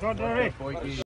Go, Derry.